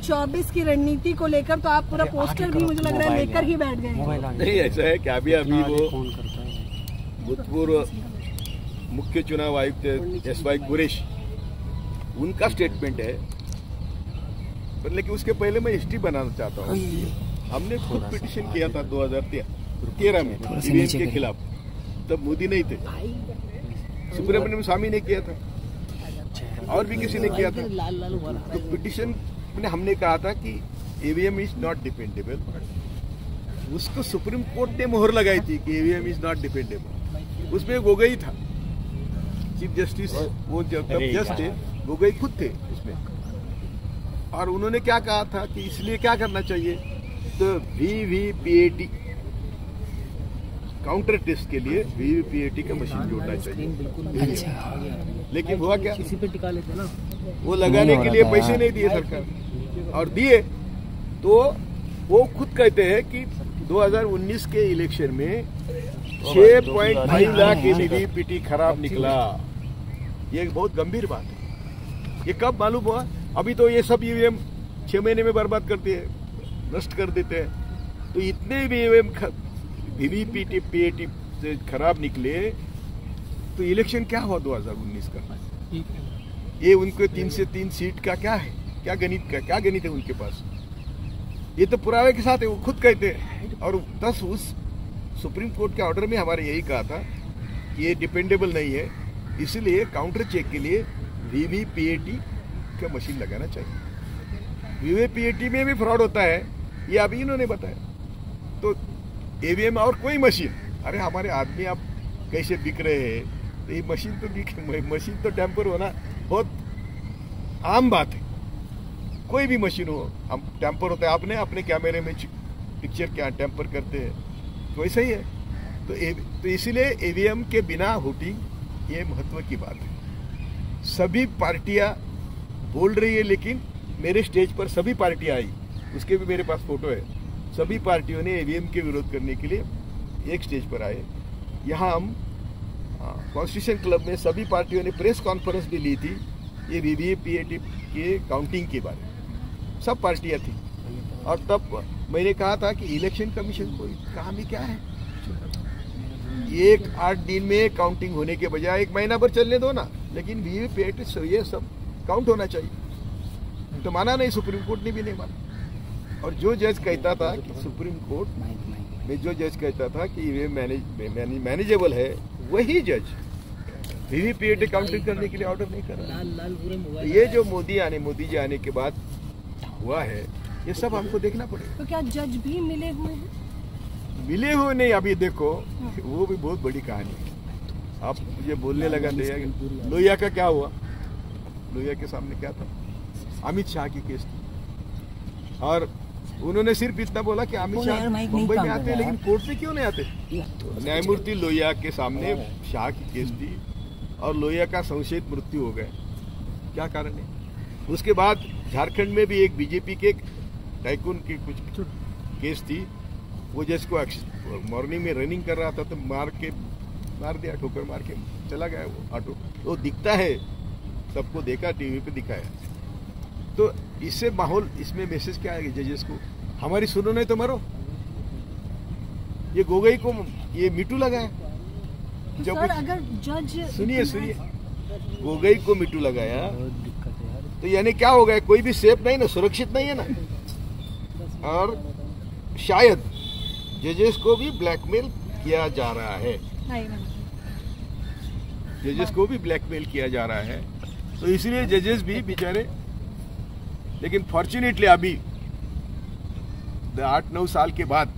2024 की रणनीति को लेकर तो आप पूरा पोस्टर भी मुझे लग रहा है लेकर ही बैठ गए। नहीं ऐसा है कि अभी अभी वो भूतपूर्व मुख्य चुनाव आयुक्त एस वाई कुरेश उनका स्टेटमेंट है। पर लेकिन उसके पहले मैं हिस्ट्री बनाना चाहता हूँ। हमने खुद पिटिशन किया था 2013 में ईवीएम के खिलाफ। तब मोदी नहीं थे। सुब्रमण्यम स्वामी ने किया था। और भी किसी ने किया था। तो पिटिशन में हमने कहा था कि ईवीएम इज़ नॉट डिपेंडेबल उसको सुप्रीम कोर्ट ने मोहर लगाई थी कि ईवीएम इज़ नॉट डिपेंडेबल उसमें गोगई था। चीफ जस्टिस वो जब तब जज थे गोगई खुद थे उसमें। और उन्होंने क्या कहा था कि इसलिए क्या करना चाहिए? तो वीवीपीएटी काउंटर टेस्ट के लिए वीवीपीएटी का मशीन जोड़ना चाहिए। लेकिन हुआ क्या? इसी पे टिका लेते ना। वो लगाने के लिए पैसे नहीं दिए सरकार। और दिए तो वो खुद कहते हैं कि 2019 के इलेक्शन में 6.5 लाख पीटी खराब निकला। ये बहुत गंभीर बात है। ये कब मालूम हुआ? अभी तो ये सब ईवीएम छह महीने में बर्बाद करते है नष्ट कर देते हैं। तो इतने भी ईवीएम वीवीपीटी पीएटी से खराब निकले तो इलेक्शन क्या हुआ 2019 का? ये उनके तीन से तीन सीट का क्या है? क्या गणित का, क्या गणित है उनके पास? ये तो पुरावे के साथ है, वो खुद कहते हैं। और दस, उस सुप्रीम कोर्ट के ऑर्डर में हमारे यही कहा था कि ये डिपेंडेबल नहीं है, इसलिए काउंटर चेक के लिए वीवीपीएटी का मशीन लगाना चाहिए। वीवीपीएटी में भी फ्रॉड होता है, ये अभी इन्होंने बताया। तो ईवीएम और कोई मशीन? अरे हमारे आदमी आप कैसे बिक रहे हैं? तो ये मशीन तो मशीन तो टेम्पर होना बहुत आम बात है। कोई भी मशीन हो हम टेम्पर होता है आपने अपने कैमरे में पिक्चर क्या टेम्पर करते हैं तो ऐसा ही है। तो ए, तो इसीलिए ईवीएम के बिना वोटिंग ये महत्व की बात है। सभी पार्टियाँ बोल रही है लेकिन मेरे स्टेज पर सभी पार्टियाँ आई। उसके भी मेरे पास फ़ोटो है। सभी पार्टियों ने ईवीएम के विरोध करने के लिए एक स्टेज पर आए। यहाँ हम कॉन्स्टिट्यूशन क्लब में सभी पार्टियों ने प्रेस कॉन्फ्रेंस भी ली थी, ये वीवीपीएटी के काउंटिंग के बारे में। सब पार्टियाँ थी। और तब मैंने कहा था कि इलेक्शन कमीशन को काम ही क्या है? एक आठ दिन में काउंटिंग होने के बजाय एक महीना भर चलने दो ना। लेकिन वीवीपीएटी ये सब काउंट होना चाहिए। तो माना नहीं, सुप्रीम कोर्ट ने भी नहीं माना। और जो जज कहता था कि सुप्रीम कोर्ट में जो जज कहता था कि ये मैनेज मैनेजेबल है वही जज। वीवीपीएटी काउंटिंग करने के लिए ऑर्डर नहीं कर। रहा लाल लाल पूरे ये जो मोदी आने मोदी जी आने के बाद हुआ है ये सब हमको देखना पड़ेगा। तो क्या जज भी मिले हुए हैं? मिले हुए नहीं अभी देखो वो भी बहुत बड़ी कहानी है। आप मुझे बोलने लगा लोहिया लोहिया का क्या हुआ? लोहिया के सामने क्या था? अमित शाह की केस थी। और उन्होंने सिर्फ़ इतना बोला कि अमित शाह मुंबई में आते हैं लेकिन कोर्ट में क्यों नहीं आते? न्यायमूर्ति लोहिया के सामने शाह की केस दी और लोहिया का संशयित मृत्यु हो गया। क्या कारण है? उसके बाद झारखंड में भी एक बीजेपी के टाइकून की कुछ केस थी। वो जिसको मॉर्निंग में रनिंग कर रहा था तो मार के मार दिया ठोकर मार के चला गया वो ऑटो वो दिखता है सबको देखा टीवी पे दिखाया। तो इससे माहौल इसमें मैसेज क्या आएगा जजेस को हमारी सुनो नहीं तो मरो। ये गोगई को ये मिटू लगाया तो जब सर अगर जज सुनिए सुनिए। गोगई को मिट्टू लगाया। तो यानी क्या हो गया कोई भी सेफ़ नहीं ना सुरक्षित नहीं है ना? और शायद जजेस को भी ब्लैकमेल किया जा रहा है। जजेस को भी ब्लैकमेल किया जा रहा है। तो इसलिए जजेस भी बेचारे लेकिन फॉर्चुनेटली अभी आठ नौ साल के बाद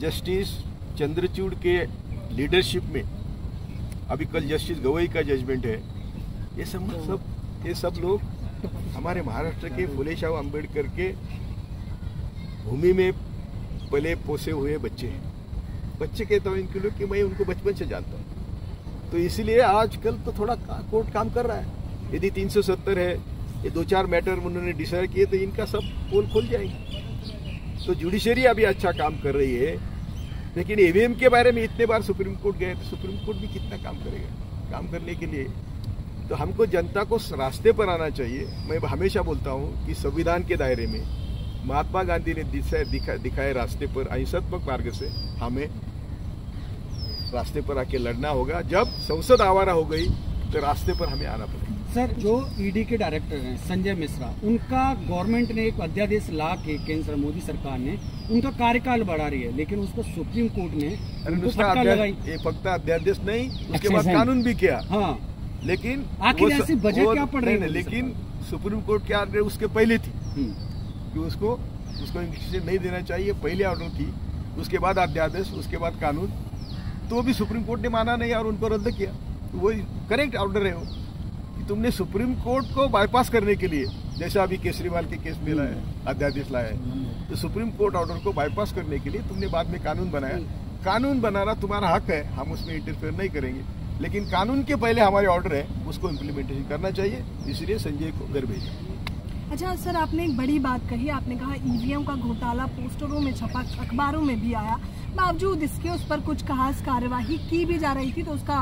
जस्टिस चंद्रचूड़ के लीडरशिप में, अभी कल जस्टिस गवई का जजमेंट है। ये सब सब, ये सब लोग हमारे महाराष्ट्र के फुले शाह अंबेडकर के भूमि में पले पोसे हुए बच्चे हैं। बच्चे कहता हूँ इनके लोग कि मैं उनको बचपन से जानता हूँ। तो इसलिए आजकल तो थोड़ा कोर्ट काम कर रहा है। यदि 370 है, ये दो चार मैटर उन्होंने डिसाइड किए तो इनका सब पोल खुल जाएँगे। तो जुडिशरी अभी अच्छा काम कर रही है। लेकिन ईवीएम के बारे में इतने बार सुप्रीम कोर्ट गए तो सुप्रीम कोर्ट भी कितना काम करेगा? काम करने के लिए। तो हमको जनता को रास्ते पर आना चाहिए। मैं हमेशा बोलता हूँ कि संविधान के दायरे में महात्मा गांधी ने दिशा दिखा, दिखाए रास्ते पर अहिंसात्मक मार्ग से हमें रास्ते पर आके लड़ना होगा। जब संसद आवारा हो गई तो रास्ते पर हमें आना पड़ेगा। सर जो ईडी के डायरेक्टर हैं संजय मिश्रा उनका गवर्नमेंट ने एक अध्यादेश ला के केंद्र मोदी सरकार ने उनका कार्यकाल बढ़ा रही है लेकिन उसको सुप्रीम कोर्ट ने ये फक्त अध्यादेश नहीं उसके बाद कानून भी किया। हाँ। लेकिन आखिर ऐसी बजट क्या पड़ रही है लेकिन सुप्रीम कोर्ट के आर्डर उसके पहले थी। हम्म। कि उसको उसको नहीं देना चाहिए पहले ऑर्डर थी। उसके बाद अध्यादेश उसके बाद कानून। तो भी सुप्रीम कोर्ट ने माना नहीं और उनको रद्द किया। तो वही करेक्ट ऑर्डर है वो। कि तुमने सुप्रीम कोर्ट को बाईपास करने के लिए, जैसा अभी केजरीवाल के केस में लाया अध्यादेश है तो सुप्रीम कोर्ट ऑर्डर को बाईपास करने के लिए तुमने बाद में कानून बनाया। कानून बनाना तुम्हारा हक है, हम उसमें इंटरफेयर नहीं करेंगे। लेकिन कानून के पहले हमारे ऑर्डर है, उसको इम्प्लीमेंटेशन करना चाहिए, इसलिए संजय को घर भेजा। अच्छा सर, आपने एक बड़ी बात कही, आपने कहा ईवीएम का घोटाला पोस्टरों में छपा, अखबारों में भी आया। बावजूद इसके उस पर कुछ खास कार्यवाही की भी जा रही थी तो उसका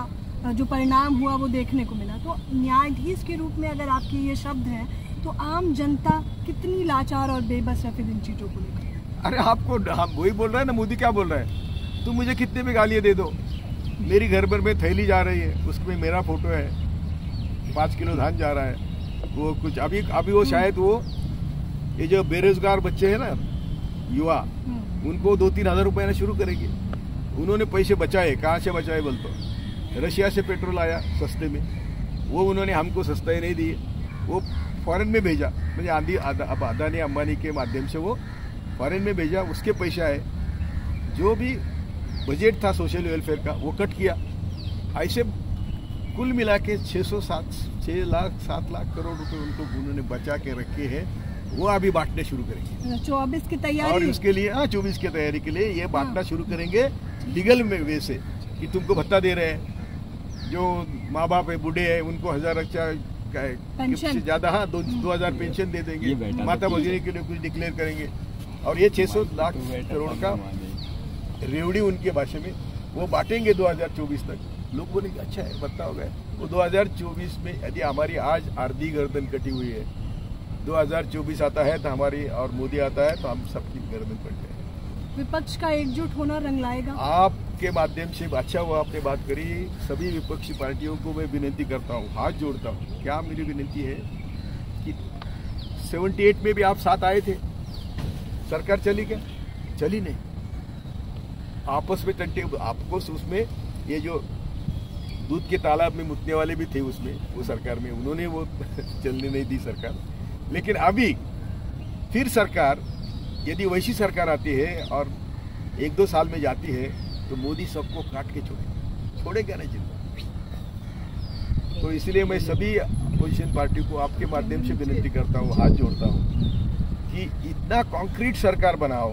जो परिणाम हुआ वो देखने को मिला। तो न्यायाधीश के रूप में अगर आपके ये शब्द हैं तो आम जनता कितनी लाचार और बेबस है फिर इन चीज़ों को लेकर? अरे आपको हम वही बोल रहे हैं ना मोदी क्या बोल रहे हैं? तुम मुझे कितने भी गालियाँ दे दो। मेरी घर पर में थैली जा रही है उसमें मेरा फ़ोटो है। पाँच किलो धान जा रहा है। वो कुछ अभी अभी वो शायद वो ये जो बेरोजगार बच्चे हैं ना युवा हम्म। उनको दो तीन हज़ार रुपये शुरू करेंगे। उन्होंने पैसे बचाए कहाँ से बचाए बोलते रशिया से पेट्रोल आया सस्ते में। वो उन्होंने हमको सस्ता नहीं दिए वो फॉरेन में भेजा। मुझे आंधी अब अदानी अंबानी के माध्यम से वो फॉरेन में भेजा उसके पैसे आए। जो भी बजट था सोशल वेलफेयर का वो कट किया। ऐसे कुल मिला के छः सौ सात छः लाख सात लाख करोड़ रुपए उनको उन्होंने बचा के रखे हैं। वो अभी बांटने शुरू करेंगे। चौबीस की तैयारी? और उसके लिए हाँ चौबीस की तैयारी के लिए ये बांटना हाँ। शुरू करेंगे। लीगल में वे से कि तुमको भत्ता दे रहे हैं। जो माँ बाप है बूढ़े हैं उनको हज़ार अच्छा ज़्यादा हाँ दो, दो हज़ार पेंशन दे देंगे। माता भोजनी के लिए कुछ डिक्लेयर करेंगे। और ये 600 लाख करोड़ का रेवड़ी उनके भाषा में वो बांटेंगे 2024 तक। लोग बोलेंगे अच्छा है पता हो गया वो 2024 में यदि हमारी आज आर्धी गर्दन कटी हुई है 2024 आता है तो हमारी और मोदी आता है तो हम सबकी गर्दन कट जाए विपक्ष का एकजुट होना रंग लाएगा आपके माध्यम से अच्छा हुआ आपने बात करी। सभी विपक्षी पार्टियों को मैं विनती करता हूँ, हाथ जोड़ता हूँ। क्या मेरी विनती है कि 78 में भी आप साथ आए थे? सरकार चली क्या? चली नहीं। आपस में टंटे आपको उसमें ये जो दूध के तालाब में मुतने वाले भी थे उसमें, वो सरकार में, उन्होंने वो चलने नहीं दी सरकार। लेकिन अभी फिर सरकार यदि वैसी सरकार आती है और एक दो साल में जाती है तो मोदी सबको काट के छोड़े छोड़ेगा नहीं चिंता तो इसलिए मैं सभी अपोजिशन पार्टी को आपके माध्यम से विनती करता हूँ, हाथ जोड़ता हूँ कि इतना कॉन्क्रीट सरकार बनाओ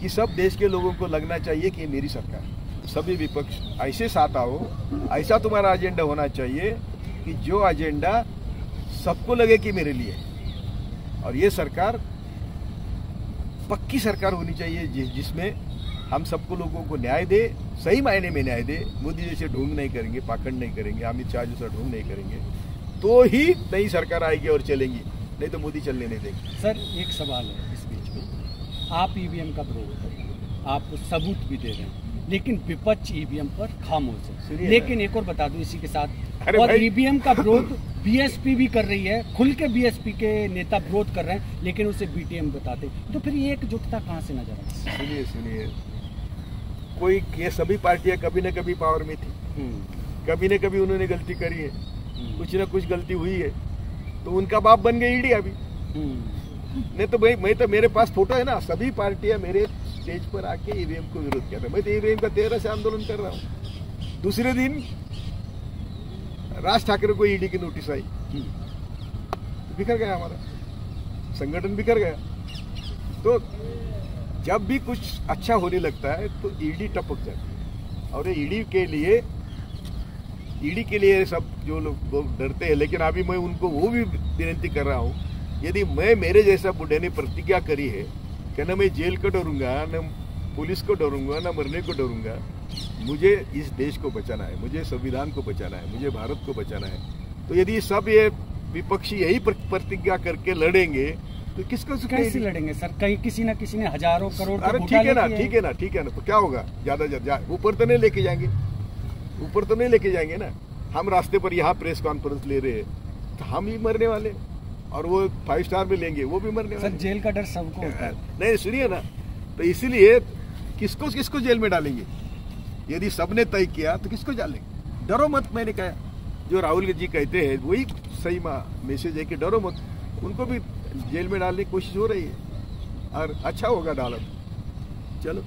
कि सब देश के लोगों को लगना चाहिए कि मेरी सरकार सभी विपक्ष, ऐसे साथ आओ, ऐसा तुम्हारा एजेंडा होना चाहिए कि जो एजेंडा सबको लगे कि मेरे लिए और ये सरकार पक्की सरकार होनी चाहिए जिसमें हम सबको लोगों को न्याय दे सही मायने में न्याय दे। मोदी जैसे ढोंग नहीं करेंगे पाखंड नहीं करेंगे अमित शाह जैसा ढोंग नहीं करेंगे। तो ही नई सरकार आएगी और चलेंगी नहीं तो मोदी चलने नहीं देंगे। सर एक सवाल है इस बीच में। आप ईवीएम का विरोध करें आप सबूत भी दे रहे हैं लेकिन विपक्ष ईवीएम पर खामोश है। लेकिन एक और बता दूँ इसी के साथ और ईवीएम का विरोध बीएसपी भी कर रही है खुल के बीएसपी के नेता विरोध कर रहे हैं लेकिन उसे बीटीएम बताते तो फिर ये एकजुटता कहाँ से नज़र आई सुनिए सुनिए। कोई ये सभी पार्टियाँ कभी न कभी पावर में थी। हम्म। कभी न कभी उन्होंने गलती करी है। हम्म। कुछ न कुछ गलती हुई है। तो उनका बाप बन गए ईडी अभी। हम्म। नहीं तो भाई मैं तो मेरे पास फ़ोटो है ना। सभी पार्टियाँ मेरे स्टेज पर आके ईवीएम को विरोध किया था मैं तो ईवीएम का तेरह से आंदोलन कर रहा हूँ। दूसरे दिन राज ठाकरे को ईडी की नोटिस आई। तो बिखर गया हमारा। संगठन बिखर गया। तो जब भी कुछ अच्छा होने लगता है तो ईडी टपक जाती है। और ये ईडी के लिए ईडी के लिए सब जो लोग डरते हैं, लेकिन अभी मैं उनको वो भी विनती कर रहा हूँ, यदि मैं मेरे जैसा बुढ़े ने प्रतिज्ञा करी है, कि न मैं जेल को डरूँगा, न पुलिस को डरूँगा, न मरने को डरूँगा मुझे इस देश को बचाना है मुझे संविधान को बचाना है मुझे भारत को बचाना है। तो यदि सब ये विपक्षी यही प्रतिज्ञा करके लड़ेंगे तो किसको कैसे लड़ेंगे सर? कहीं किसी न किसी ने हज़ारों करोड़ अरे ठीक है ना ठीक है ना ठीक है ना तो क्या होगा? ज़्यादा ज़्यादा ऊपर तो नहीं लेके जाएँगे। ऊपर तो नहीं लेके जाएँगे ना। हम रास्ते पर यहाँ प्रेस कॉन्फ्रेंस ले रहे हैं तो हम ही मरने वाले और वो फाइव स्टार में लेंगे वो भी मरने सर वाले जेल का डर सबको नहीं सुनिए ना तो इसीलिए किसको किसको जेल में डालेंगे? यदि सबने तय किया तो किसको डालेंगे डरो मत, मैंने कहा। जो राहुल जी कहते हैं, वही सही मैसेज है कि डरो मत। उनको भी जेल में डालने की कोशिश हो रही है। और अच्छा होगा डालो चलो।